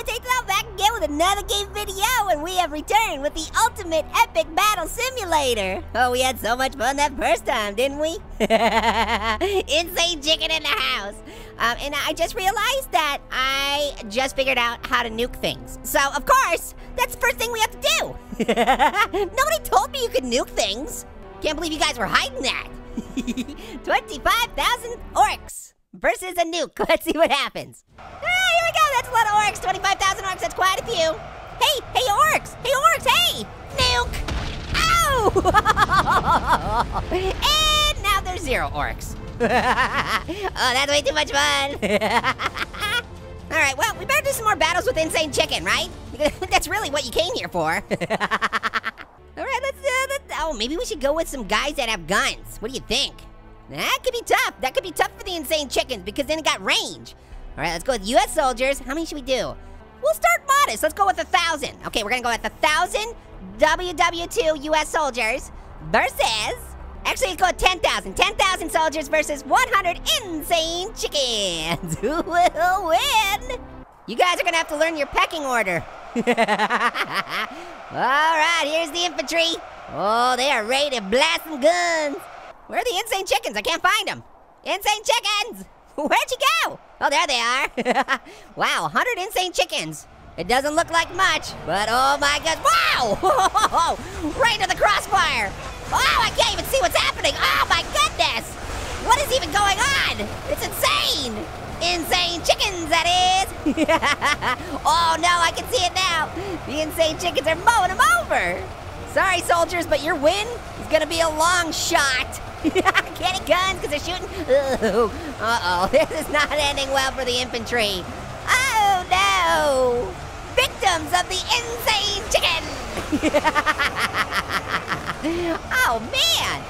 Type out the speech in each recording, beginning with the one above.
it's Ethan back again with another game video, and we have returned with the ultimate epic battle simulator. Oh, we had so much fun that first time, didn't we? Insane chicken in the house. Um, and I just realized that I just figured out how to nuke things. So, of course, that's the first thing we have to do. Nobody told me you could nuke things. Can't believe you guys were hiding that. 25,000 orcs versus a nuke. Let's see what happens. Here we go. That's a lot of orcs. 25,000 orcs. That's quite a few. Hey, hey, orcs. Hey, orcs. Hey, nuke. Ow! and now there's zero orcs. oh, that's way too much fun. All right, well, we better do some more battles with Insane Chicken, right? that's really what you came here for. All right, let's, uh, let's, oh, maybe we should go with some guys that have guns. What do you think? That could be tough. That could be tough for the Insane Chickens because then it got range. All right, let's go with US soldiers. How many should we do? We'll start modest. Let's go with a thousand. Okay, we're gonna go with a thousand WW2 US soldiers versus, actually let's go with 10,000. 10,000 soldiers versus 100 insane chickens. Who will win? You guys are gonna have to learn your pecking order. All right, here's the infantry. Oh, they are ready to blast some guns. Where are the insane chickens? I can't find them. Insane chickens! Where'd you go? Oh, there they are. wow, 100 insane chickens. It doesn't look like much, but oh my god, wow! right to the crossfire. Oh, I can't even see what's happening. Oh my goodness! What is even going on? It's insane! Insane chickens, that is! oh no, I can see it now. The insane chickens are mowing them over. Sorry, soldiers, but your win is gonna be a long shot. Getting guns because they're shooting. Ooh. Uh-oh, this is not ending well for the infantry. Oh no! Victims of the insane chicken! oh man!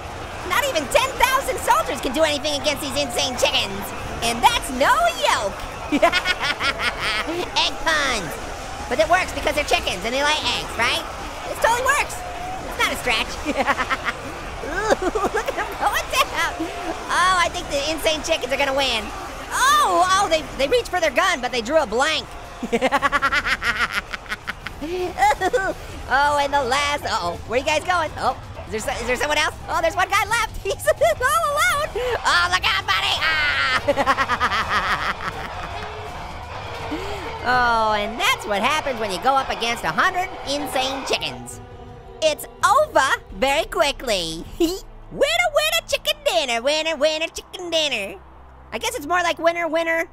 Not even 10,000 soldiers can do anything against these insane chickens. And that's no yoke. Egg puns. But it works because they're chickens and they lay eggs, right? It totally works. It's not a stretch. Ooh, look at them down. Oh, I think the insane chickens are gonna win. Oh, oh, they, they reached for their gun, but they drew a blank. oh, and the last, uh oh where are you guys going? Oh, is there, is there someone else? Oh, there's one guy left. He's all alone. Oh, look out, buddy. Ah. oh, and that's what happens when you go up against a 100 insane chickens. It's over very quickly. winner, chicken dinner. Winner, winner, chicken dinner. I guess it's more like winner, winner,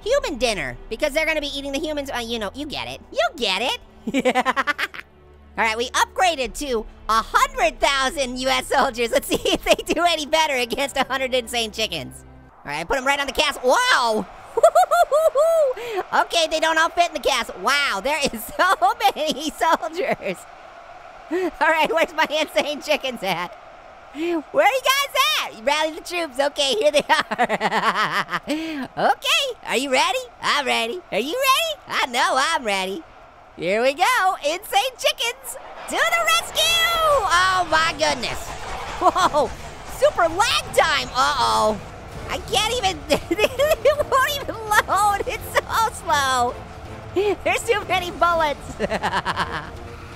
human dinner. Because they're gonna be eating the humans. Uh, you know, you get it. You get it. All right, we upgraded to 100,000 US soldiers. Let's see if they do any better against 100 insane chickens. All right, I put them right on the castle. Wow! okay, they don't all fit in the castle. Wow, there is so many soldiers. All right, where's my insane chickens at? Where are you guys at? Rally the troops. Okay, here they are. okay, are you ready? I'm ready. Are you ready? I know I'm ready. Here we go. Insane chickens to the rescue. Oh my goodness. Whoa, super lag time. Uh-oh. I can't even, it won't even load. It's so slow. There's too many bullets.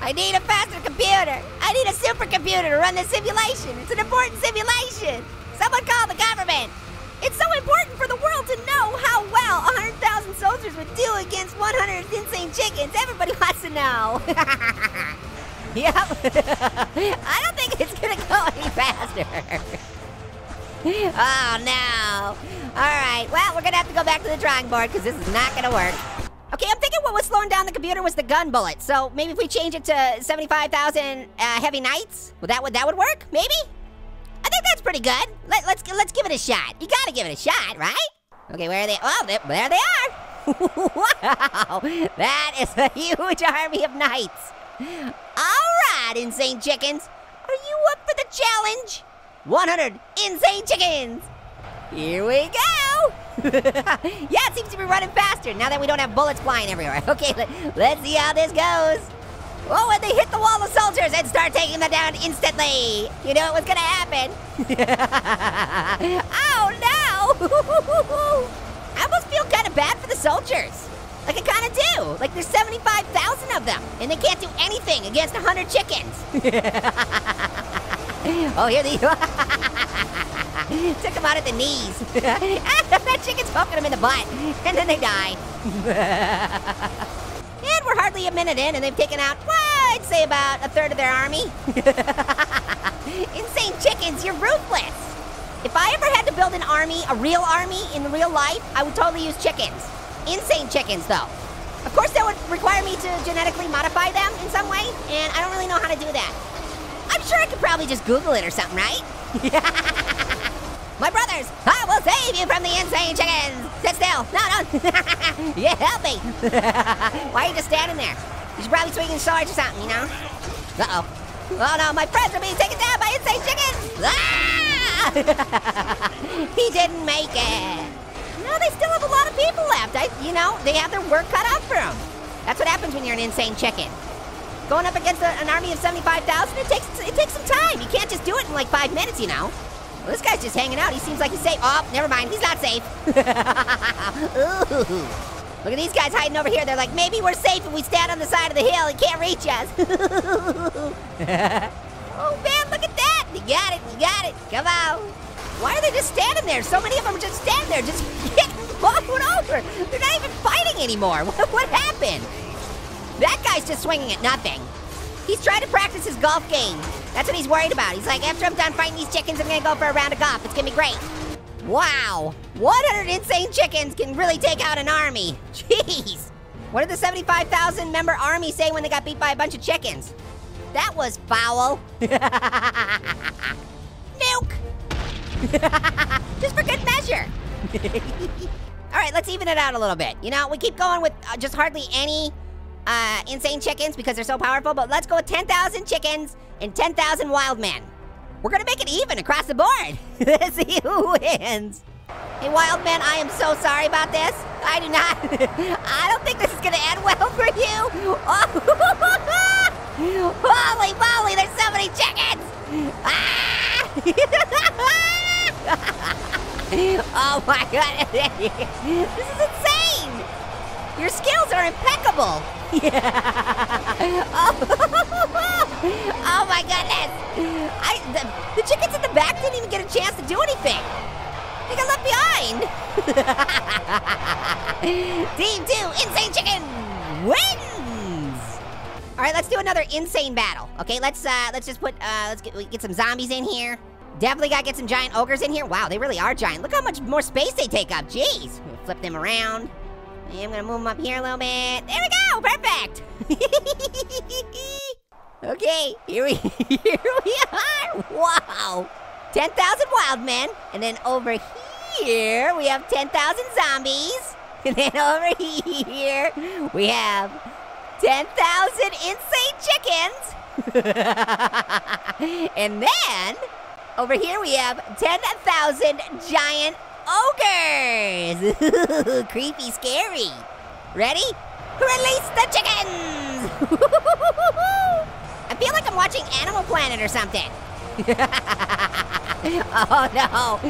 I need a faster computer. I need a supercomputer to run this simulation. It's an important simulation. Someone call the government. It's so important for the world to know how well 100,000 soldiers would do against 100 insane chickens. Everybody wants to know. yep. I don't think it's gonna go any faster. oh no. All right, well, we're gonna have to go back to the drawing board because this is not gonna work. Okay, I'm thinking what was slowing down the computer was the gun bullet. So maybe if we change it to 75,000 uh, heavy knights, would that would that would work? Maybe. I think that's pretty good. Let, let's let's give it a shot. You gotta give it a shot, right? Okay, where are they? Oh, there they are. wow, that is a huge army of knights. All right, insane chickens, are you up for the challenge? 100 insane chickens. Here we go! yeah, it seems to be running faster now that we don't have bullets flying everywhere. Okay, let, us see how this goes. Oh, and they hit the wall of soldiers and start taking them down instantly. You know what was gonna happen. oh no! I almost feel kind of bad for the soldiers. Like I kind of do. Like there's 75,000 of them, and they can't do anything against 100 chickens. oh, here they oh, Took them out at the knees. that chicken's poking them in the butt, and then they die. and we're hardly a minute in, and they've taken out, well, I'd say about a third of their army. Insane chickens, you're ruthless. If I ever had to build an army, a real army in real life, I would totally use chickens. Insane chickens, though. Of course, that would require me to genetically modify them in some way, and I don't really know how to do that. I'm sure I could probably just Google it or something, right? My brothers, I will save you from the insane chickens. Sit still. No, no. yeah, help me. Why are you just standing there? You should probably swing swords or something, you know? Uh-oh. Oh no, my friends are being taken down by insane chickens! Ah! he didn't make it. No, they still have a lot of people left. I, you know, they have their work cut out for them. That's what happens when you're an insane chicken. Going up against a, an army of 75,000, it takes it takes some time. You can't just do it in like five minutes, you know. Well, this guy's just hanging out. He seems like he's safe. Oh, never mind. He's not safe. Look at these guys hiding over here. They're like, maybe we're safe if we stand on the side of the hill. He can't reach us. oh, man, look at that. You got it. You got it. Come on. Why are they just standing there? So many of them are just standing there, just getting blown over. They're not even fighting anymore. What happened? That guy's just swinging at nothing. He's trying to practice his golf game. That's what he's worried about. He's like, after I'm done fighting these chickens, I'm gonna go for a round of golf. It's gonna be great. Wow, 100 insane chickens can really take out an army. Jeez. What did the 75,000 member army say when they got beat by a bunch of chickens? That was foul. Nuke. just for good measure. All right, let's even it out a little bit. You know, we keep going with uh, just hardly any uh, insane chickens because they're so powerful, but let's go with 10,000 chickens and 10,000 wild men. We're gonna make it even across the board. Let's see who wins. Hey, wild man, I am so sorry about this. I do not, I don't think this is gonna end well for you. Oh. Holy moly, there's so many chickens. Ah! oh my god, this is insane. Your skills are impeccable. Yeah. Oh. oh my goodness! I the, the, chickens in the back didn't even get a chance to do anything. They got left behind. Team two, insane chicken wins. All right, let's do another insane battle. Okay, let's uh, let's just put uh, let's get get some zombies in here. Definitely gotta get some giant ogres in here. Wow, they really are giant. Look how much more space they take up. Jeez. Flip them around. I'm gonna move them up here a little bit. There we go, perfect. Okay, here we, here we are. Wow. 10,000 wild men. And then over here, we have 10,000 zombies. And then over here, we have 10,000 insane chickens. and then, over here, we have 10,000 giant ogres. Creepy, scary. Ready? Release the chickens! I feel like I'm watching Animal Planet or something. oh no. Oh,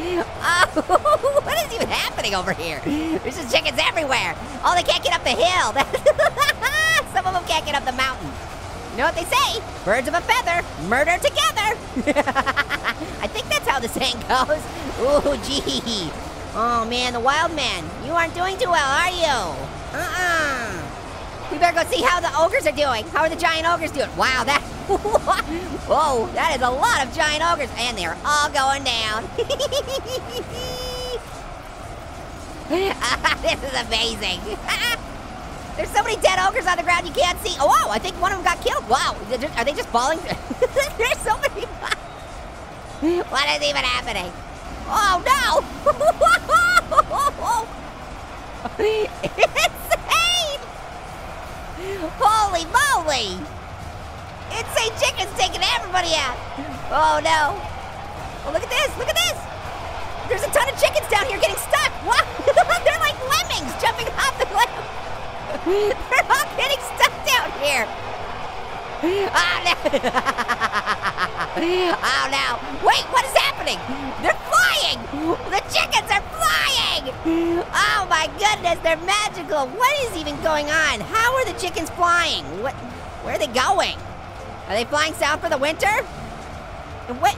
what is even happening over here? There's just chickens everywhere. Oh, they can't get up the hill. Some of them can't get up the mountain. You know what they say? Birds of a feather, murder together. The saying goes. Ooh, gee. Oh man, the wild man. You aren't doing too well, are you? Uh-uh. We better go see how the ogres are doing. How are the giant ogres doing? Wow, that, whoa, that is a lot of giant ogres. And they're all going down. this is amazing. There's so many dead ogres on the ground you can't see. Oh, wow, I think one of them got killed. Wow, are they just falling? There's so many. what is even happening? Oh, no. Insane! Holy moly! Insane Chicken's taking everybody out. Oh no. Oh, look at this, look at this. There's a ton of chickens down here getting stuck. What? They're like lemmings jumping off the cliff. They're all getting stuck down here. Oh no. oh no. Wait, what is happening? They're flying! The chickens are flying! Oh my goodness, they're magical. What is even going on? How are the chickens flying? What? Where are they going? Are they flying south for the winter? What?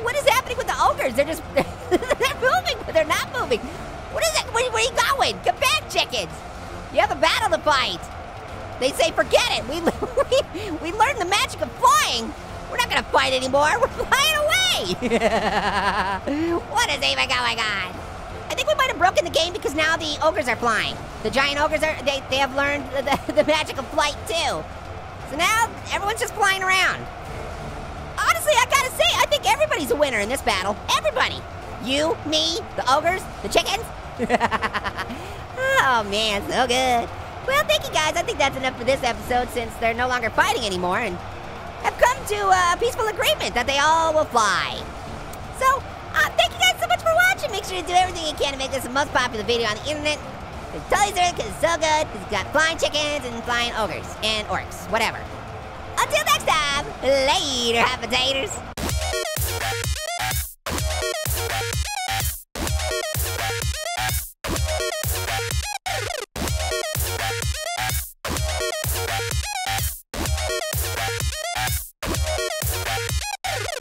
What is happening with the ogres? They're just, they're moving, but they're not moving. What is it? Where, where are you going? Come back, chickens. You have a battle to fight. They say forget it. We, we, we learned the magic of flying. We're not gonna fight anymore. We're flying away. what is even going on? I think we might have broken the game because now the ogres are flying. The giant ogres are, they, they have learned the, the magic of flight too. So now everyone's just flying around. Honestly, I gotta say, I think everybody's a winner in this battle. Everybody. You, me, the ogres, the chickens. oh man, so good. Well, thank you guys. I think that's enough for this episode since they're no longer fighting anymore and have come to a peaceful agreement that they all will fly. So, uh, thank you guys so much for watching. Make sure to do everything you can to make this the most popular video on the internet. It's totally serious because it's so good because it's got flying chickens and flying ogres and orcs, whatever. Until next time, later, hot potatoes.